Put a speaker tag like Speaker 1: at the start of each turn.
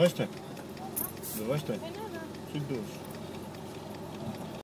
Speaker 1: Давай стой. Давай стой. Чуть дольше.